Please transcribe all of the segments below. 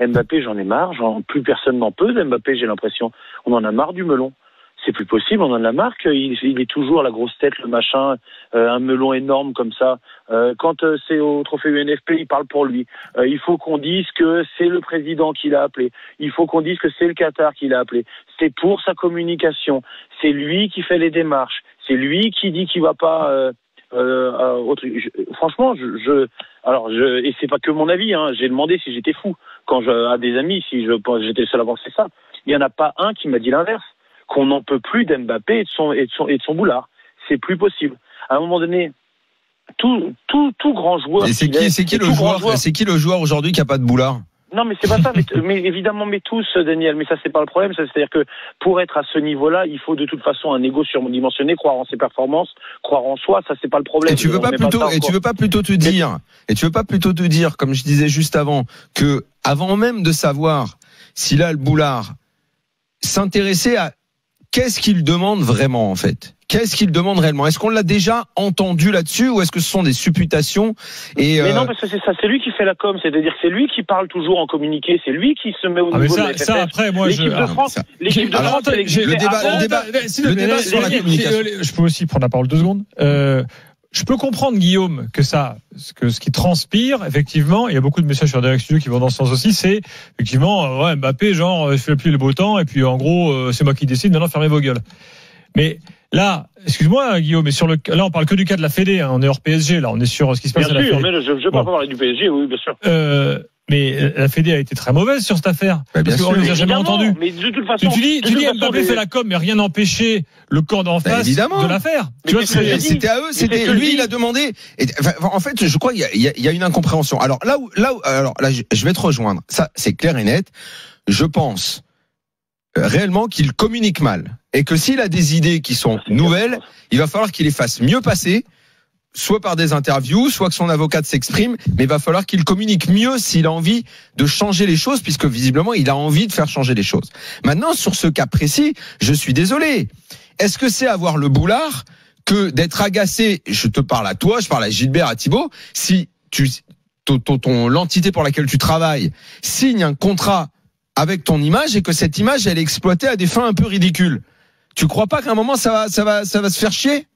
Mbappé, j'en ai marre, plus personne n'en peut. Mbappé, j'ai l'impression, on en a marre du melon. C'est plus possible, on en a marre qu'il il est toujours la grosse tête, le machin, euh, un melon énorme comme ça. Euh, quand euh, c'est au trophée UNFP, il parle pour lui. Euh, il faut qu'on dise que c'est le président qui l'a appelé. Il faut qu'on dise que c'est le Qatar qui l'a appelé. C'est pour sa communication. C'est lui qui fait les démarches. C'est lui qui dit qu'il va pas. Euh, euh, autre, je, franchement, je, je, alors je, et c'est pas que mon avis. Hein, J'ai demandé si j'étais fou quand je, à des amis, si je j'étais le seul à penser ça. Il y en a pas un qui m'a dit l'inverse. Qu'on n'en peut plus d'Mbappé et de son et de son et de son boulard. C'est plus possible. À un moment donné, tout tout tout grand joueur. Et c'est qui, c'est qui le joueur, c'est qui le joueur aujourd'hui qui a pas de boulard? Non, mais c'est pas ça. Mais, mais, évidemment, mais tous, Daniel. Mais ça, c'est pas le problème. C'est-à-dire que pour être à ce niveau-là, il faut de toute façon un ego surdimensionné, croire en ses performances, croire en soi. Ça, c'est pas le problème. Et tu veux pas plutôt, pas et tu veux pas plutôt te dire, et tu veux pas plutôt te dire, comme je disais juste avant, que avant même de savoir s'il a le boulard, s'intéresser à qu'est-ce qu'il demande vraiment en fait? Qu'est-ce qu'il demande réellement? Est-ce qu'on l'a déjà entendu là-dessus ou est-ce que ce sont des supputations et Mais non, parce que c'est ça, c'est lui qui fait la com, c'est-à-dire c'est lui qui parle toujours en communiqué, c'est lui qui se met au ah niveau ça, de ça après, moi, l'équipe je... de France, l'équipe de France, le débat, le débat, le débat sur la communication. Je peux aussi prendre la parole deux secondes. Euh, je peux comprendre Guillaume que ça, que ce qui transpire, effectivement, il y a beaucoup de messages sur Direct Studio qui vont dans ce sens aussi. C'est effectivement, ouais, Mbappé, genre, je fais plus le beau temps, et puis en gros, c'est moi qui décide. Maintenant, fermez vos gueules. Mais Là, excuse-moi Guillaume, mais sur le là on parle que du cas de la Fédé, hein, on est hors PSG, là on est sur ce qui se passe. Bien sûr, mais je ne veux pas parler du PSG, oui bien sûr. Euh, mais la Fédé a été très mauvaise sur cette affaire. Bah, parce qu'on ne les a jamais entendus. Mais de toute façon, tu dis, tu dis Mbappé fait la com, mais rien n'empêchait le camp d'en bah, face évidemment. de la faire. C'était à eux, c'était lui, il a demandé. Et, enfin, en fait, je crois qu'il y, y, y a, une incompréhension. Alors là où, là où, alors là, je vais te rejoindre. Ça, c'est clair et net. Je pense réellement qu'il communique mal et que s'il a des idées qui sont nouvelles, il va falloir qu'il les fasse mieux passer soit par des interviews, soit que son avocate s'exprime, mais il va falloir qu'il communique mieux s'il a envie de changer les choses, puisque visiblement il a envie de faire changer les choses. Maintenant, sur ce cas précis, je suis désolé. Est-ce que c'est avoir le boulard que d'être agacé Je te parle à toi, je parle à Gilbert, à Thibault. Si tu ton, ton l'entité pour laquelle tu travailles signe un contrat avec ton image et que cette image elle est exploitée à des fins un peu ridicules. Tu crois pas qu'à un moment ça va ça va ça va se faire chier?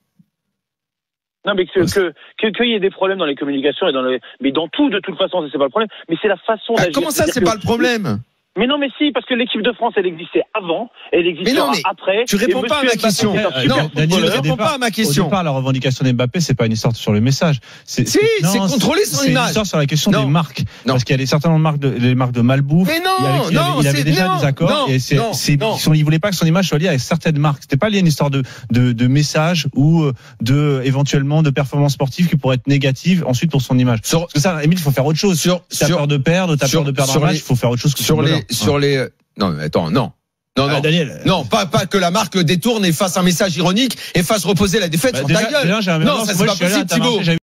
Non, mais que que qu'il y ait des problèmes dans les communications et dans les, mais dans tout de toute façon, c'est pas le problème. Mais c'est la façon. Bah, comment ça, c'est pas le problème? Mais non, mais si, parce que l'équipe de France, elle existait avant, elle existait après. Tu réponds pas à ma question. non, Daniel, tu réponds pas à ma question. Au départ, la revendication d'Mbappé, c'est pas une histoire sur le message. Si, c'est contrôler son image. C'est une histoire sur la question des marques. Parce qu'il y a des certaines marques de, des marques de malbouffe. Mais non, il avait, il avait déjà des accords. et c'est, c'est, il voulait pas que son image soit liée avec certaines marques. C'était pas lié à une histoire de, de, de message ou euh, de, éventuellement, de performance sportive qui pourrait être négative ensuite pour son image. Sur, parce que ça, Emile, il faut faire autre chose. Sur, t'as peur de perdre, t'as peur de perdre un match, il faut faire autre chose que sur les, sur les, non, mais attends, non. Non, non, Daniel. Non, pas, pas que la marque détourne et fasse un message ironique et fasse reposer la défaite bah, sur ta gueule. non, ça c'est pas possible, Thibaut.